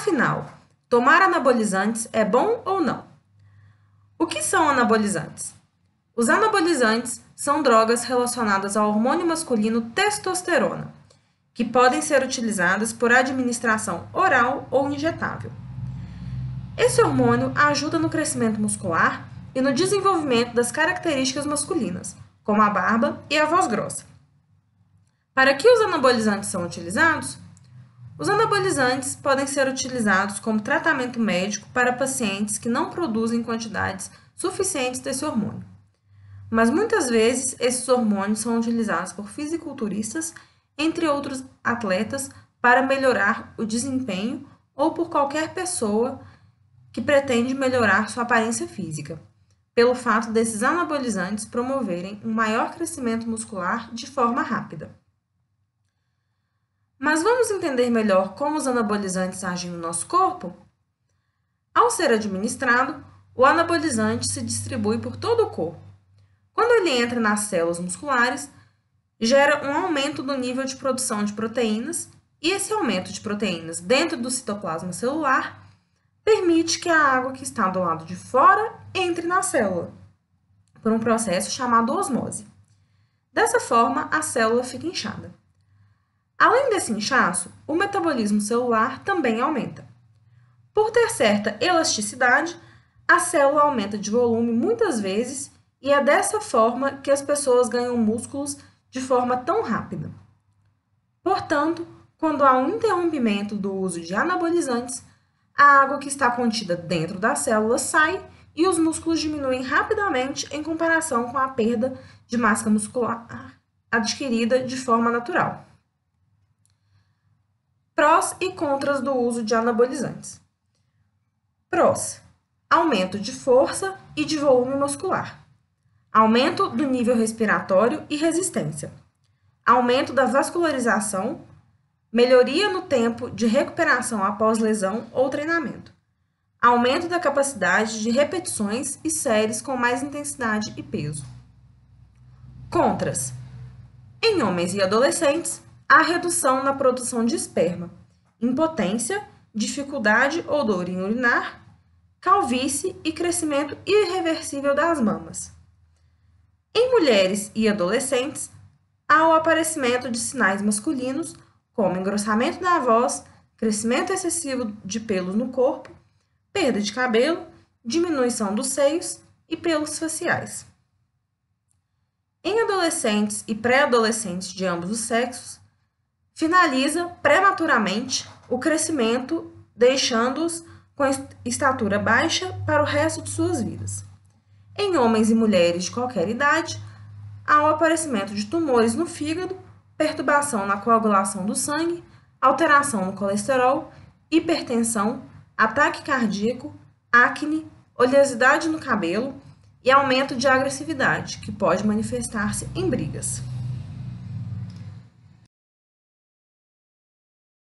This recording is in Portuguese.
Afinal, tomar anabolizantes é bom ou não? O que são anabolizantes? Os anabolizantes são drogas relacionadas ao hormônio masculino testosterona, que podem ser utilizadas por administração oral ou injetável. Esse hormônio ajuda no crescimento muscular e no desenvolvimento das características masculinas, como a barba e a voz grossa. Para que os anabolizantes são utilizados? Os anabolizantes podem ser utilizados como tratamento médico para pacientes que não produzem quantidades suficientes desse hormônio. Mas muitas vezes esses hormônios são utilizados por fisiculturistas, entre outros atletas, para melhorar o desempenho ou por qualquer pessoa que pretende melhorar sua aparência física, pelo fato desses anabolizantes promoverem um maior crescimento muscular de forma rápida. Mas vamos entender melhor como os anabolizantes agem no nosso corpo? Ao ser administrado, o anabolizante se distribui por todo o corpo. Quando ele entra nas células musculares, gera um aumento do nível de produção de proteínas, e esse aumento de proteínas dentro do citoplasma celular permite que a água que está do lado de fora entre na célula, por um processo chamado osmose. Dessa forma, a célula fica inchada. Além desse inchaço, o metabolismo celular também aumenta. Por ter certa elasticidade, a célula aumenta de volume muitas vezes e é dessa forma que as pessoas ganham músculos de forma tão rápida. Portanto, quando há um interrompimento do uso de anabolizantes, a água que está contida dentro da célula sai e os músculos diminuem rapidamente em comparação com a perda de massa muscular adquirida de forma natural. Prós e contras do uso de anabolizantes. Prós: aumento de força e de volume muscular, aumento do nível respiratório e resistência, aumento da vascularização, melhoria no tempo de recuperação após lesão ou treinamento, aumento da capacidade de repetições e séries com mais intensidade e peso. Contras: em homens e adolescentes, a redução na produção de esperma, impotência, dificuldade ou dor em urinar, calvície e crescimento irreversível das mamas. Em mulheres e adolescentes, há o aparecimento de sinais masculinos, como engrossamento da voz, crescimento excessivo de pelos no corpo, perda de cabelo, diminuição dos seios e pelos faciais. Em adolescentes e pré-adolescentes de ambos os sexos, finaliza prematuramente o crescimento, deixando-os com estatura baixa para o resto de suas vidas. Em homens e mulheres de qualquer idade, há o aparecimento de tumores no fígado, perturbação na coagulação do sangue, alteração no colesterol, hipertensão, ataque cardíaco, acne, oleosidade no cabelo e aumento de agressividade, que pode manifestar-se em brigas.